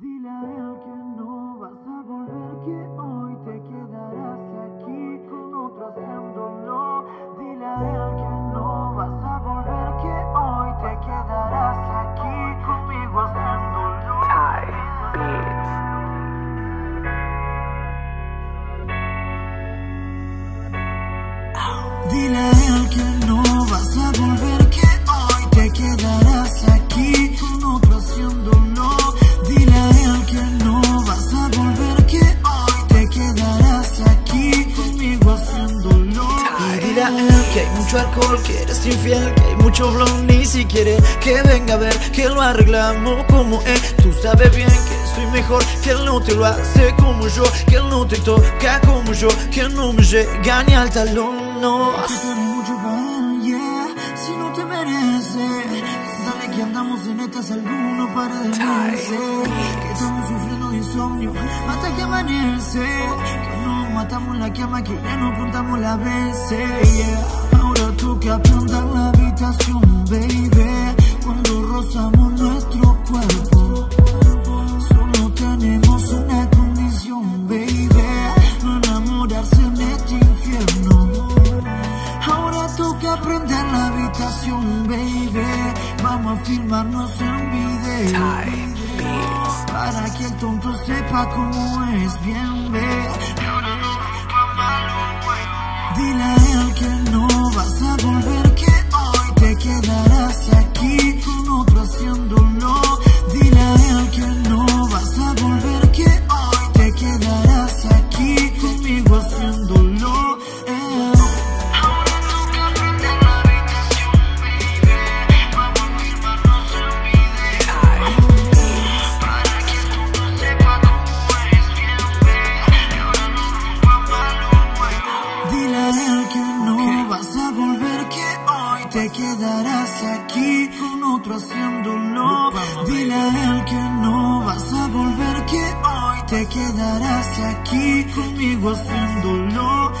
Dile a él que no vas a volver, que hoy te quedarás aquí con otro haciéndolo. Dile a él que no vas a volver, que hoy te quedarás aquí conmigo haciéndolo. Dile a él que no vas a volver, Y él que hay mucho alcohol, que eres infiel, que hay mucho blondie si quiere que venga a ver que lo arreglamos como es. Tú sabes bien que soy mejor, que él no te lo hace como yo, que él no te toca como yo, que no me llega ni al talón, no. Él. Dale que andamos en estas alguno para de hasta que amanece. Que no matamos la cama, que ya no contamos las veces, yeah. Ahora toca aprender la habitación, baby. Cuando rozamos nuestro cuerpo. Solo tenemos una condición, baby. No enamorarse en este infierno. Ahora toca aprender la habitación, baby. Vamos a filmarnos en video. Para que el tonto sepa cómo es bien, ve. Dile Él que no vas a volver, que hoy te quedarás aquí con otro haciéndolo. Dile a él que no vas a volver, que hoy te quedarás aquí conmigo haciéndolo.